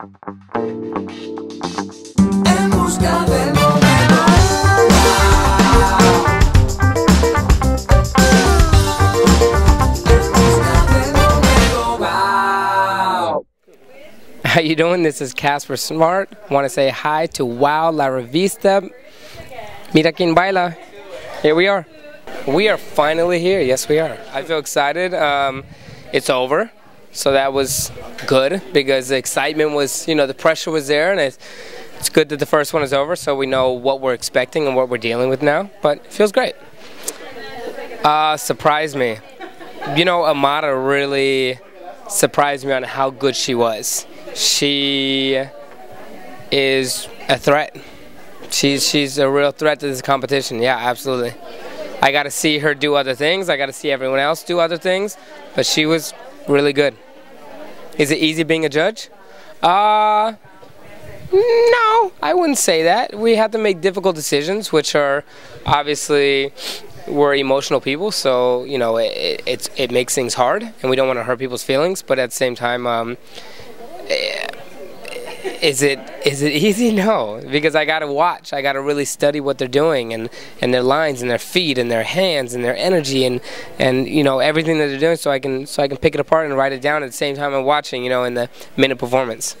How you doing? This is Casper Smart. Want to say hi to Wow La Revista. Mira quien baila. Here we are. We are finally here. Yes, we are. I feel excited. Um, it's over, so that was good because the excitement was, you know, the pressure was there, and it's, it's good that the first one is over, so we know what we're expecting and what we're dealing with now. But it feels great. Uh, surprised me. You know, Amara really surprised me on how good she was. She is a threat. She's she's a real threat to this competition. Yeah, absolutely. I got to see her do other things. I got to see everyone else do other things, but she was really good. Is it easy being a judge? Uh no, I wouldn't say that. We have to make difficult decisions, which are obviously we're emotional people, so you know it, it, it's it makes things hard, and we don't want to hurt people's feelings. But at the same time, um, is it is it easy? No, because I got to watch. I got to really study what they're doing and and their lines and their feet and their hands and their energy and and you know everything that they're doing, so I can so I can pick it apart and write it down at the same time I'm watching. You know, in the minute performance.